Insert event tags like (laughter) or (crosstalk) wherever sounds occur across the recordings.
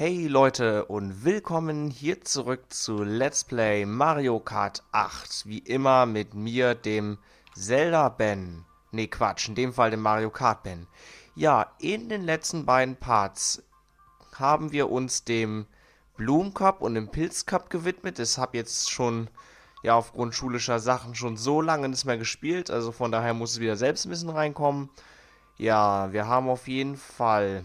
Hey Leute und willkommen hier zurück zu Let's Play Mario Kart 8. Wie immer mit mir, dem Zelda Ben. Ne, Quatsch, in dem Fall dem Mario Kart Ben. Ja, in den letzten beiden Parts haben wir uns dem Bloom Cup und dem Pilz Cup gewidmet. Ich habe jetzt schon, ja, aufgrund schulischer Sachen schon so lange nicht mehr gespielt. Also von daher muss es wieder selbst ein bisschen reinkommen. Ja, wir haben auf jeden Fall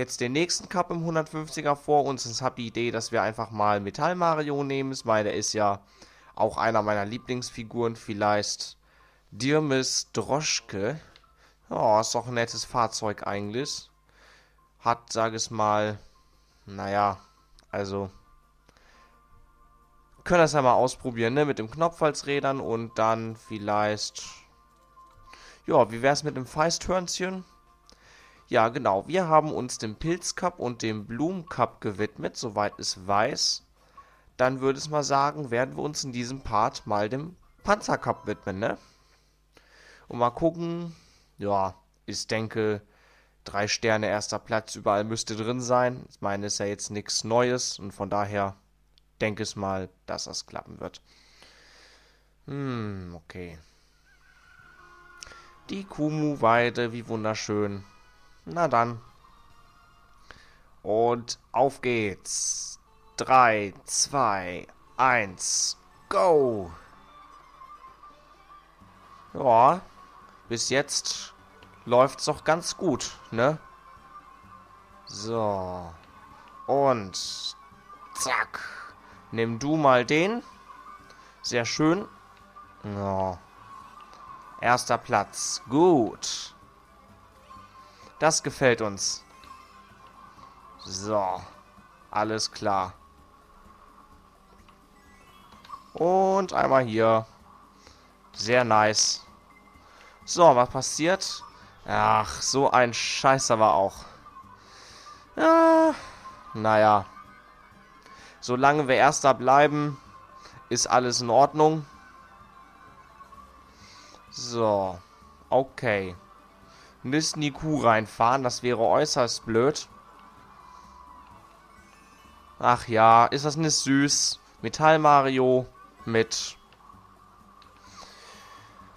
jetzt den nächsten Cup im 150er vor uns. Ich habe die Idee, dass wir einfach mal Metall Mario nehmen. Ich meine, der ist ja auch einer meiner Lieblingsfiguren. Vielleicht Dirmis Droschke. Ja, ist doch ein nettes Fahrzeug eigentlich. Hat, sage ich mal, naja, also können das ja mal ausprobieren, ne? Mit dem Knopfhalsrädern und dann vielleicht. Ja, wie wäre es mit dem Feisthörnchen? Ja, genau. Wir haben uns dem Pilzcup und dem Blumencup gewidmet, soweit es weiß. Dann würde ich mal sagen, werden wir uns in diesem Part mal dem Panzercup widmen, ne? Und mal gucken. Ja, ich denke, drei Sterne erster Platz überall müsste drin sein. Ich meine, ist ja jetzt nichts Neues und von daher denke ich mal, dass das klappen wird. Hm, okay. Die Kumu-Weide, wie wunderschön. Na dann. Und auf geht's. 3, 2, 1, go! Ja, bis jetzt läuft's doch ganz gut, ne? So. Und zack. Nimm du mal den. Sehr schön. Ja. Erster Platz. Gut. Das gefällt uns. So. Alles klar. Und einmal hier. Sehr nice. So, was passiert? Ach, so ein Scheißer war auch. Ja, naja. Solange wir Erster bleiben, ist alles in Ordnung. So. Okay in die Kuh reinfahren. Das wäre äußerst blöd. Ach ja, ist das nicht süß? Metall Mario mit...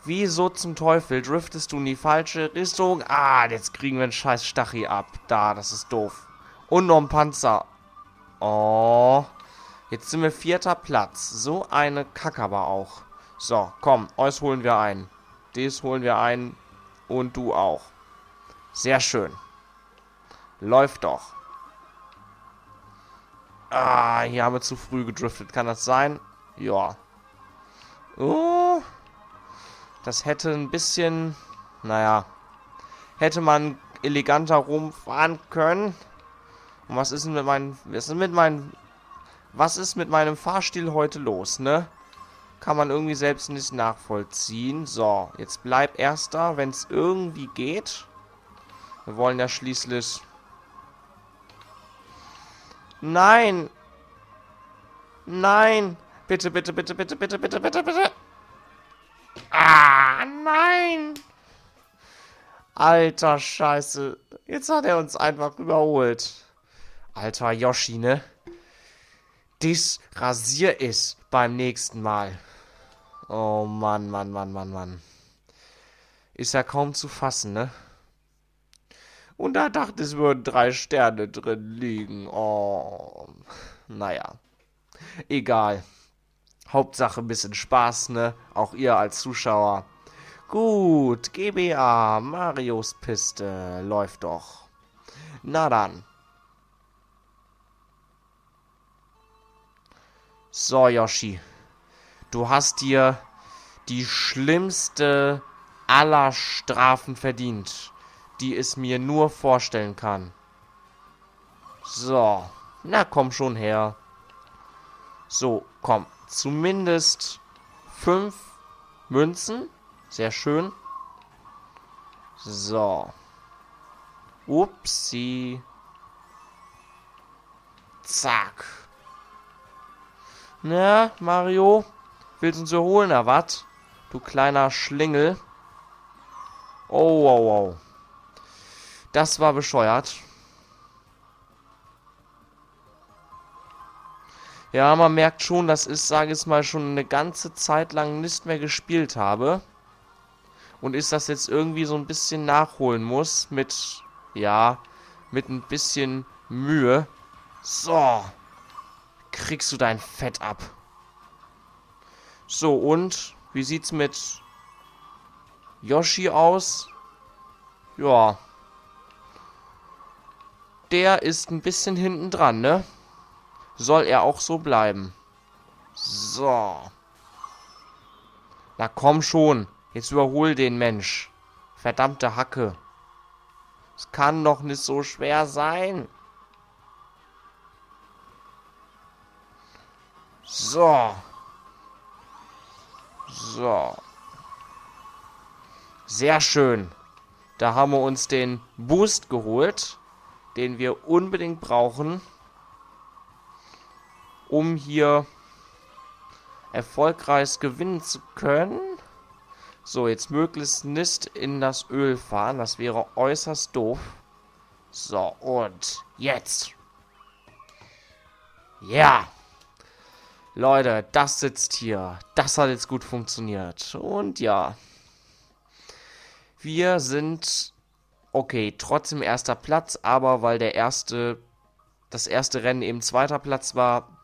Wieso zum Teufel driftest du in die falsche Richtung? Ah, jetzt kriegen wir einen scheiß Stachi ab. Da, das ist doof. Und noch ein Panzer. Oh. Jetzt sind wir vierter Platz. So eine Kacke aber auch. So, komm, euch holen wir ein. Dies holen wir ein. Und du auch. Sehr schön. Läuft doch. Ah, hier haben wir zu früh gedriftet. Kann das sein? Ja. Oh. Das hätte ein bisschen... Naja. Hätte man eleganter rumfahren können. Und was ist denn mit meinem... Was ist mit meinem... Was ist mit meinem Fahrstil heute los, ne? Kann man irgendwie selbst nicht nachvollziehen. So, jetzt bleib erster, wenn es irgendwie geht. Wir wollen ja schließlich... Nein! Nein! Bitte, bitte, bitte, bitte, bitte, bitte, bitte, bitte! Ah, nein! Alter Scheiße. Jetzt hat er uns einfach überholt. Alter Yoshi, ne? Dies rasier ist beim nächsten Mal. Oh Mann, Mann, Mann, Mann, Mann. Ist ja kaum zu fassen, ne? Und da dachte es würden drei Sterne drin liegen. Oh. Naja. Egal. Hauptsache ein bisschen Spaß, ne? Auch ihr als Zuschauer. Gut, GBA, Marios Piste, läuft doch. Na dann. So, Yoshi. Du hast dir die schlimmste aller Strafen verdient die es mir nur vorstellen kann. So. Na, komm schon her. So, komm. Zumindest fünf Münzen. Sehr schön. So. Upsi. Zack. Na, Mario? Willst du uns erholen, na wat? Du kleiner Schlingel. Oh, wow, wow. Das war bescheuert. Ja, man merkt schon, dass ich, sage ich mal, schon eine ganze Zeit lang nicht mehr gespielt habe. Und ich das jetzt irgendwie so ein bisschen nachholen muss. Mit, ja, mit ein bisschen Mühe. So. Kriegst du dein Fett ab. So, und wie sieht's mit Yoshi aus? Ja. Der ist ein bisschen hinten dran, ne? soll er auch so bleiben. So. Na komm schon. Jetzt überhol den Mensch. Verdammte Hacke. Es kann doch nicht so schwer sein. So. So. Sehr schön. Da haben wir uns den Boost geholt, den wir unbedingt brauchen um hier erfolgreich gewinnen zu können. So, jetzt möglichst nicht in das Öl fahren. Das wäre äußerst doof. So, und jetzt. Ja. Leute, das sitzt hier. Das hat jetzt gut funktioniert. Und ja. Wir sind, okay, trotzdem erster Platz, aber weil der erste, das erste Rennen eben zweiter Platz war,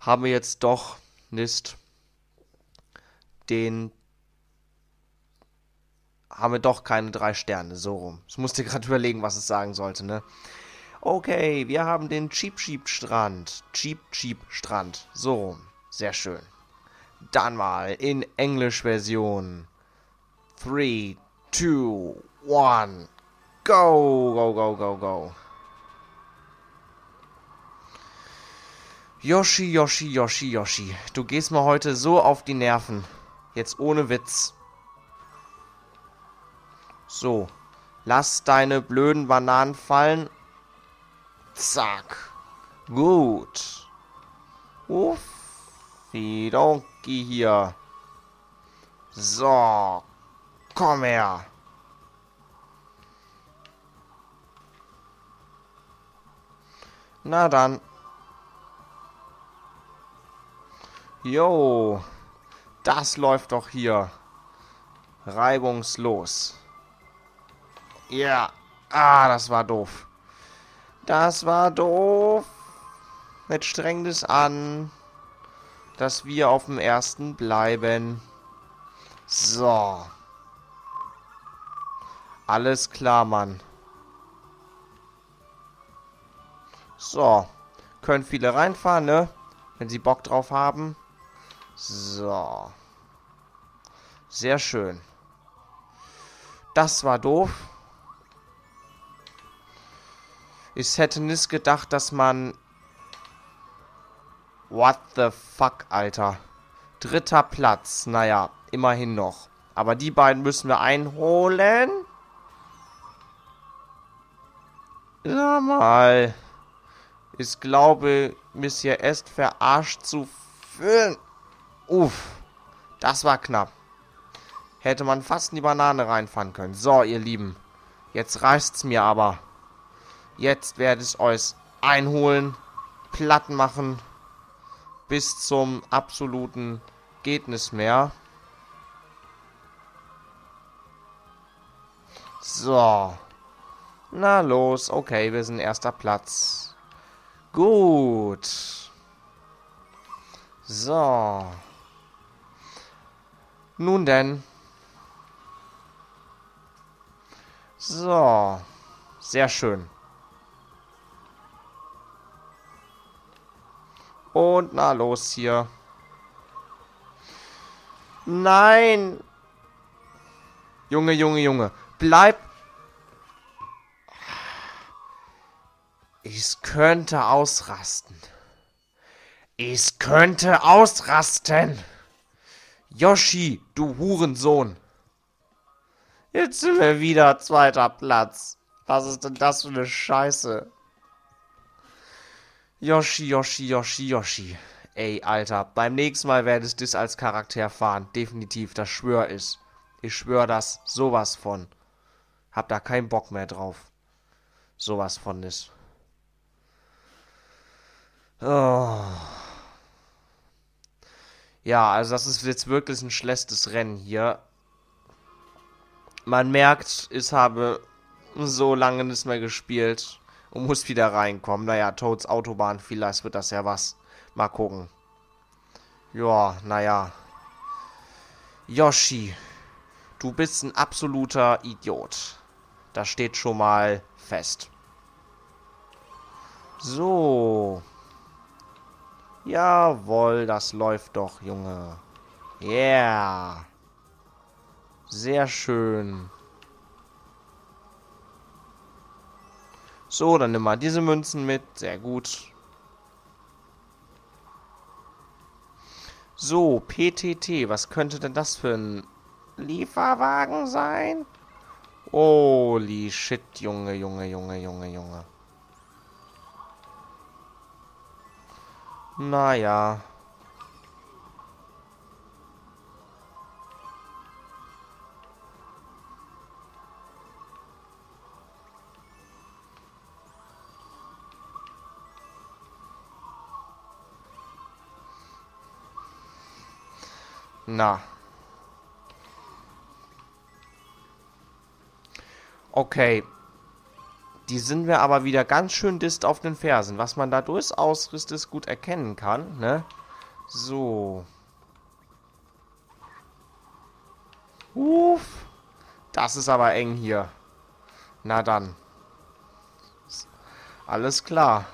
haben wir jetzt doch nicht den haben wir doch keine drei Sterne, so rum. Ich musste (laughs) gerade überlegen, was es sagen sollte, ne? Okay, wir haben den Cheap Cheap Strand. Cheap Cheap Strand. So rum. Sehr schön. Dann mal in Englisch-Version. 3, 2, 1. Go, go, go, go, go. Yoshi, Yoshi, Yoshi, Yoshi. Du gehst mir heute so auf die Nerven. Jetzt ohne Witz. So. Lass deine blöden Bananen fallen. Zack. Gut. Uff. Donki hier. So. Komm her. Na dann. Jo, das läuft doch hier reibungslos. Ja, ah, das war doof. Das war doof. Jetzt strengt es an, dass wir auf dem ersten bleiben. So. Alles klar, Mann. So. Können viele reinfahren, ne? Wenn sie Bock drauf haben. So. Sehr schön. Das war doof. Ich hätte nicht gedacht, dass man... What the fuck, Alter. Dritter Platz. Naja, immerhin noch. Aber die beiden müssen wir einholen. Ja, mal. Ich glaube, Monsieur Est verarscht zu fühlen. Uff, das war knapp. Hätte man fast in die Banane reinfahren können. So, ihr Lieben. Jetzt reicht's mir aber. Jetzt werde ich euch einholen, platt machen, bis zum absoluten geht nicht mehr. So. Na los, okay, wir sind erster Platz. Gut. So. Nun denn. So. Sehr schön. Und na los hier. Nein. Junge, Junge, Junge. Bleib. Ich könnte ausrasten. Ich könnte ausrasten. Yoshi, du Hurensohn. Jetzt sind wir wieder zweiter Platz. Was ist denn das für eine Scheiße? Yoshi, Yoshi, Yoshi, Yoshi. Ey, Alter, beim nächsten Mal werde ich das als Charakter fahren. Definitiv, das schwör ich. Ich schwör das sowas von. Hab da keinen Bock mehr drauf. Sowas von nicht. Oh. Ja, also das ist jetzt wirklich ein schlechtes Rennen hier. Man merkt, ich habe so lange nicht mehr gespielt und muss wieder reinkommen. Naja, Toads Autobahn, vielleicht wird das ja was. Mal gucken. Ja, naja. Yoshi, du bist ein absoluter Idiot. Das steht schon mal fest. So. Jawohl, das läuft doch, Junge. Yeah. Sehr schön. So, dann nimm mal diese Münzen mit. Sehr gut. So, PTT. Was könnte denn das für ein Lieferwagen sein? Holy shit, Junge, Junge, Junge, Junge, Junge. Naja. Na. Okay. Die sind wir aber wieder ganz schön dist auf den Fersen. Was man da durchaus richtig gut erkennen kann, ne? So. Uff. Das ist aber eng hier. Na dann. Alles klar.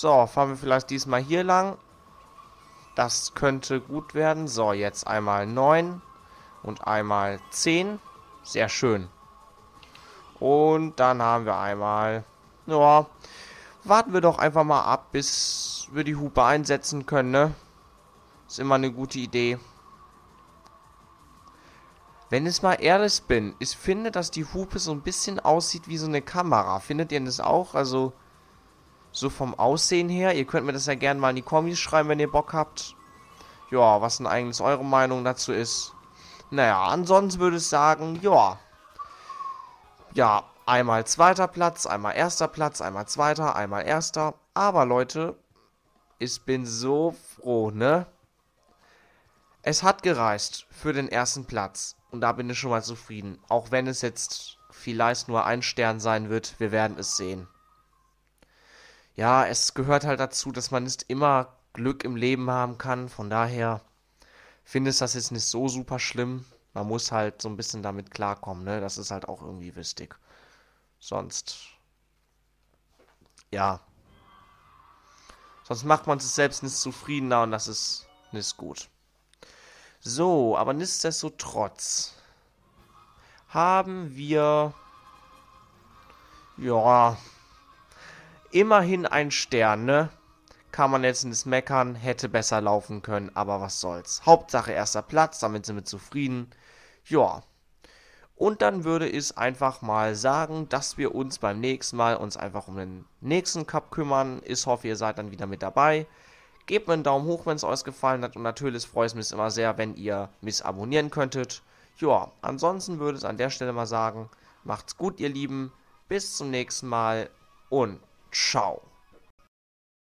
So, fahren wir vielleicht diesmal hier lang. Das könnte gut werden. So, jetzt einmal 9 und einmal 10. Sehr schön. Und dann haben wir einmal... Ja, warten wir doch einfach mal ab, bis wir die Hupe einsetzen können, ne? Ist immer eine gute Idee. Wenn ich mal ehrlich bin, ich finde, dass die Hupe so ein bisschen aussieht wie so eine Kamera. Findet ihr das auch? Also... So vom Aussehen her. Ihr könnt mir das ja gerne mal in die Kommis schreiben, wenn ihr Bock habt. Ja, was denn eigentlich eure Meinung dazu ist. Naja, ansonsten würde ich sagen, ja. Ja, einmal zweiter Platz, einmal erster Platz, einmal zweiter, einmal erster. Aber Leute, ich bin so froh, ne? Es hat gereicht für den ersten Platz. Und da bin ich schon mal zufrieden. Auch wenn es jetzt vielleicht nur ein Stern sein wird, wir werden es sehen ja, es gehört halt dazu, dass man nicht immer Glück im Leben haben kann. Von daher finde ich das jetzt nicht so super schlimm. Man muss halt so ein bisschen damit klarkommen, ne? Das ist halt auch irgendwie wichtig. Sonst, ja. Sonst macht man sich selbst nicht zufriedener und das ist nicht gut. So, aber nichtsdestotrotz haben wir, ja, Immerhin ein Stern, ne? Kann man jetzt nicht meckern, hätte besser laufen können, aber was soll's. Hauptsache erster Platz, damit sind wir zufrieden. Ja. Und dann würde ich einfach mal sagen, dass wir uns beim nächsten Mal uns einfach um den nächsten Cup kümmern. Ich hoffe, ihr seid dann wieder mit dabei. Gebt mir einen Daumen hoch, wenn es euch gefallen hat. Und natürlich freue ich mich immer sehr, wenn ihr mich abonnieren könntet. Ja, ansonsten würde ich an der Stelle mal sagen, macht's gut, ihr Lieben. Bis zum nächsten Mal und Ciao.